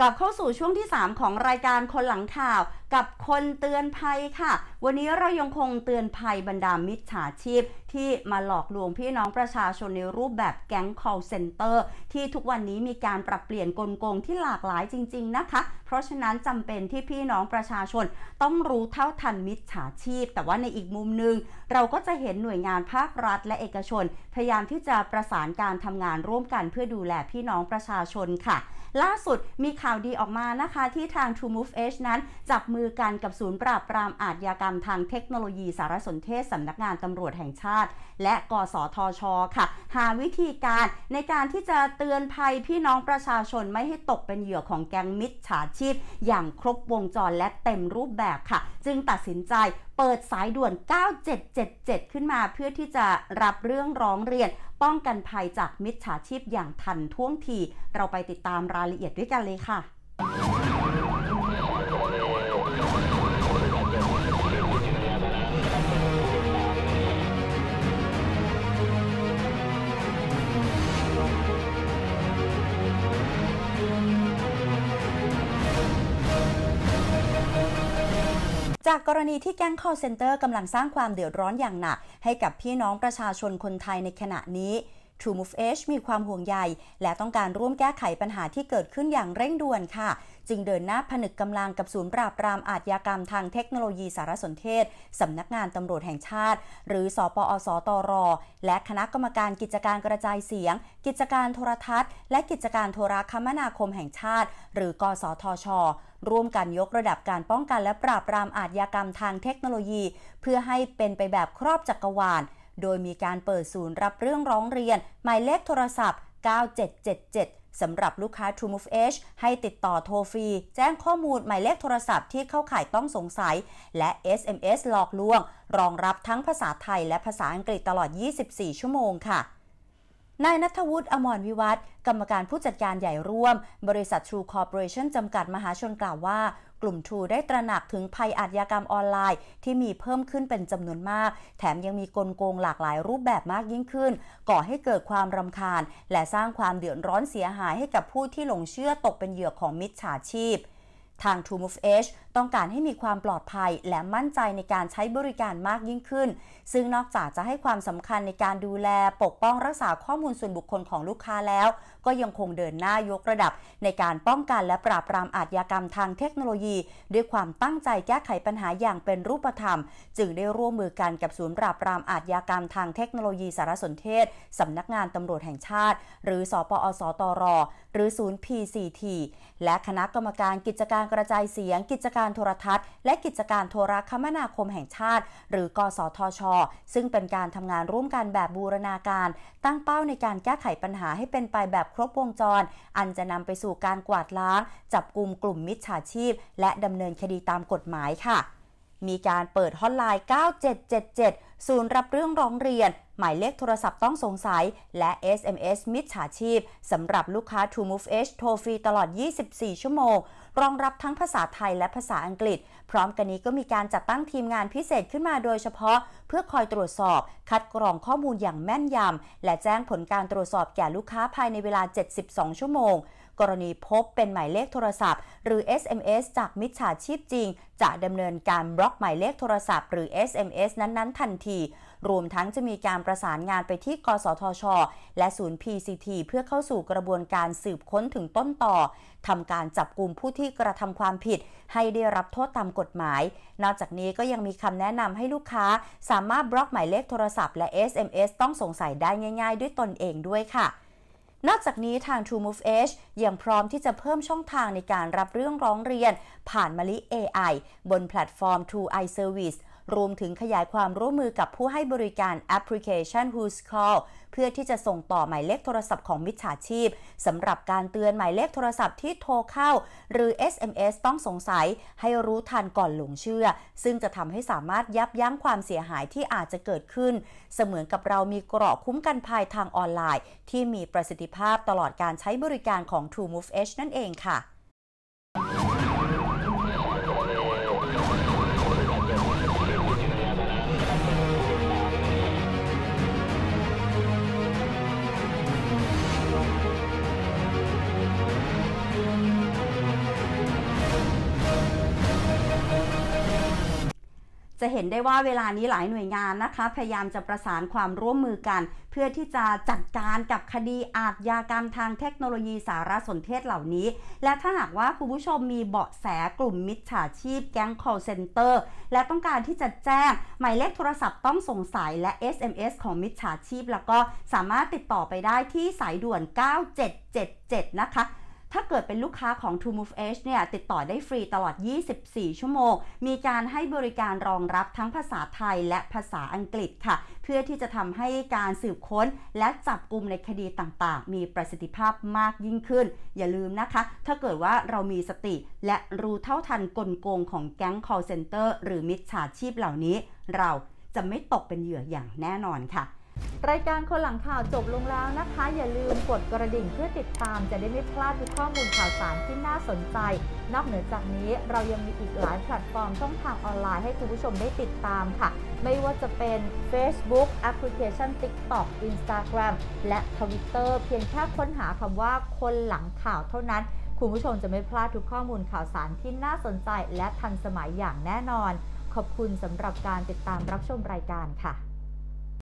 กลับเข้าสู่ช่วงที่ 3 ของรายการคนหลังข่าวกับคนเตือนภัยค่ะ วันนี้เรายังคงเตือนภัยบรรดามิจฉาชีพ ที่มาหลอกลวงพี่น้องประชาชนในรูปแบบแก๊ง call center ที่ทุกวันนี้มีการปรับเปลี่ยนกลโกงที่หลากหลายจริง ๆ นะคะ เพราะฉะนั้นจำเป็นที่พี่น้องประชาชนต้องรู้เท่าทันมิจฉาชีพ แต่ว่าในอีกมุมหนึ่งเราก็จะเห็นหน่วยงานภาครัฐและเอกชน พยายามที่จะประสานการทำงานร่วมกันเพื่อดูแลพี่น้องประชาชนค่ะ ล่าสุดมีข่าวดีออกมานะคะ ที่ทาง True Move Edge นั้น จับมือกันกับศูนย์ปราบปรามอาชญากรรมทางเทคโนโลยีสารสนเทศสำนักงานตำรวจแห่งชาติ และกสทช ค่ะ หาวิธีการในการที่จะเตือนภัยพี่น้องประชาชนไม่ให้ตกเป็นเหยื่อของแก๊งมิจฉาชีพ อย่างครบวงจรและเต็มรูปแบบค่ะ จึงตัดสินใจเปิดสายด่วน 9777 ขึ้นมาเพื่อที่จะรับเรื่องร้องเรียน ป้องกันภัยจากมิจฉาชีพอย่างทันท่วงที เราไปติดตามรายละเอียดด้วยกันเลยค่ะ จากกรณีที่แก๊ง call center กำลังสร้างความเดือดร้อนอย่างหนัก ให้กับพี่น้องประชาชนคนไทยในขณะนี้ True Move Edge มีความห่วงใย และต้องการร่วมแก้ไขปัญหาที่เกิดขึ้นอย่างเร่งด่วนค่ะ จึงเดินหน้าผนึกกำลังกับศูนย์ปราบปรามอาชญากรรมทางเทคโนโลยีสารสนเทศสำนักงานตำรวจแห่งชาติ หรือสอปอสตร และคณะกรรมการกิจการกระจายเสียง กิจการโทรทัศน์ และกิจการโทรคมนาคมแห่งชาติ หรือ กสทช ร่วมกันยกระดับการป้องกันและปราบปรามอาชญากรรมทางเทคโนโลยี เพื่อให้เป็นไปแบบครอบจักรวาล โดยมีการเปิดศูนย์รับเรื่องร้องเรียน หมายเลขโทรศัพท์ 9777สำหรับลูกค้า True Move Edge ให้ติดต่อโทรฟรี แจ้งข้อมูลหมายเลขโทรศัพท์ที่เข้าข่ายต้องสงสัย และ SMS หลอกลวง รองรับทั้งภาษาไทยและภาษาอังกฤษตลอด 24 ชั่วโมงค่ะนายนัทวุฒิอมรวิวัฒกรรมการผู้จัดการใหญ่ร่วม บริษัท True Corporation จำกัดมหาชนกล่าวว่า ลุ่มทูได้ตระหนักถึงภัยอาชญากรรมออนไลน์ ที่มีเพิ่มขึ้นเป็นจำนวนมาก แถมยังมีกลโกงหลากหลายรูปแบบมากยิ่งขึ้น ก่อให้เกิดความรำคาญ และสร้างความเดือดร้อนเสียหายให้กับผู้ที่หลงเชื่อตกเป็นเหยื่อของมิจฉาชีพทาง True Move Edge ต้องการให้มีความปลอดภัยและมั่นใจในการใช้บริการมากยิ่งขึ้น ซึ่งนอกจากจะให้ความสำคัญในการดูแลปกป้องรักษาข้อมูลส่วนบุคคลของลูกค้าแล้ว ก็ยังคงเดินหน้ายกระดับ ในการป้องกันและปราบปรามอาชญากรรมทางเทคโนโลยี ด้วยความตั้งใจแก้ไขปัญหาอย่างเป็นรูปธรรม จึงได้ร่วมมือกันกับศูนย์ปราบปรามอาชญากรรมทางเทคโนโลยีสารสนเทศสำนักงานตำรวจแห่งชาติ หรือสปอสตร หรือศูนย์ PCT และคณะกรรมการกิจการกระจายเสียงกิจการการโทรทัศน์ และกิจการโทรคมนาคมแห่งชาติ หรือกสทช ซึ่งเป็นการทำงานร่วมกันแบบบูรณาการ ตั้งเป้าในการแก้ไขปัญหาให้เป็นไปแบบครบวงจร อันจะนำไปสู่การกวาดล้าง จับกลุ่มกลุ่มมิจฉาชีพ และดำเนินคดีตามกฎหมายค่ะ มีการเปิดฮอตไลน์ 9777 ศูนย์รับเรื่องร้องเรียน หมายเลขโทรศัพท์ต้องสงสัย และ SMS มิจฉาชีพสำหรับลูกค้า True Move Edge โทรฟรีตลอด 24 ชั่วโมง รองรับทั้งภาษาไทยและภาษาอังกฤษ พร้อมกันนี้ก็มีการจัดตั้งทีมงานพิเศษขึ้นมาโดยเฉพาะ เพื่อคอยตรวจสอบ คัดกรองข้อมูลอย่างแม่นยำและแจ้งผลการตรวจสอบแก่ลูกค้าภายในเวลา 72 ชั่วโมง กรณีพบเป็นหมายเลขโทรศัพท์ หรือ SMS จากมิจฉาชีพจริง จะดำเนินการบล็อกหมายเลขโทรศัพท์หรือ SMS นั้นๆ ทันที รวมทั้งจะมีการประสานงานไปที่กสทช และศูนย์ PCT เพื่อเข้าสู่กระบวนการสืบค้นถึงต้นต่อทำการจับกลุ่มผู้ที่กระทำความผิด ให้ได้รับโทษตามกฎหมาย นอกจากนี้ก็ยังมีคำแนะนำให้ลูกค้า สามารถบล็อกหมายเลขโทรศัพท์และ SMS ต้องสงสัยได้ง่าย ๆ ด้วยตนเองด้วยค่ะ นอกจากนี้ทาง True Move Edge ยังพร้อมที่จะเพิ่มช่องทางในการรับเรื่องร้องเรียน ผ่านมะลิ AI บนแพลตฟอร์ม True i Service รวมถึงขยายความร่วมมือกับผู้ให้บริการแอปพลิเคชัน Who's Call เพื่อที่จะส่งต่อหมายเลขโทรศัพท์ของมิจฉาชีพสำหรับการเตือนหมายเลขโทรศัพท์ที่โทรเข้า หรือ SMS ต้องสงสัยให้รู้ทันก่อนหลงเชื่อ ซึ่งจะทำให้สามารถยับยั้งความเสียหายที่อาจจะเกิดขึ้น เสมือนกับเรามีเกราะคุ้มกันภัยทางออนไลน์ ที่มีประสิทธิภาพตลอดการใช้บริการของ True Move Edge นั่นเองค่ะ จะเห็นได้ว่าเวลานี้หลายหน่วยงานนะคะ พยายามจะประสานความร่วมมือกัน เพื่อที่จะจัดการกับคดีอาชญากรรมทางเทคโนโลยีสารสนเทศเหล่านี้ และถ้าหากว่าคุณผู้ชมมีเบาะแสกลุ่มมิจฉาชีพแก๊ง call center และต้องการที่จะแจ้ง หมายเลขโทรศัพท์ต้องสงสัยและ SMS ของมิจฉาชีพ แล้วก็สามารถติดต่อไปได้ที่สายด่วน 9777 นะคะ ถ้าเกิดเป็นลูกค้าของ True Move Edge เนี่ยติดต่อได้ฟรีตลอด 24 ชั่วโมง มีการให้บริการรองรับทั้งภาษาไทยและภาษาอังกฤษค่ะ เพื่อที่จะทำให้การสืบค้น และจับกลุ่มในคดีต่างๆ มีประสิทธิภาพมากยิ่งขึ้น อย่าลืมนะคะ ถ้าเกิดว่าเรามีสติ และรู้เท่าทันกลโกงของแก๊ง call center หรือมิจฉาชีพเหล่านี้ เราจะไม่ตกเป็นเหยื่ออย่างแน่นอนค่ะ รายการคนหลังข่าวจบลงแล้วนะคะ อย่าลืมกดกระดิ่งเพื่อติดตามจะได้ไม่พลาดทุกข้อมูลข่าวสารที่น่าสนใจ นอกเหนือจากนี้เรายังมีอีกหลายแพลตฟอร์มช่องทางออนไลน์ให้คุณผู้ชมได้ติดตามค่ะ ไม่ว่าจะเป็น Facebook แอปพลิเคชัน TikTok Instagram และ Twitter เพียงแค่ค้นหาคำว่าคนหลังข่าวเท่านั้น คุณผู้ชมจะไม่พลาดทุกข้อมูลข่าวสารที่น่าสนใจ และทันสมัยอย่างแน่นอน ขอบคุณสำหรับการติดตามรับชมรายการค่ะ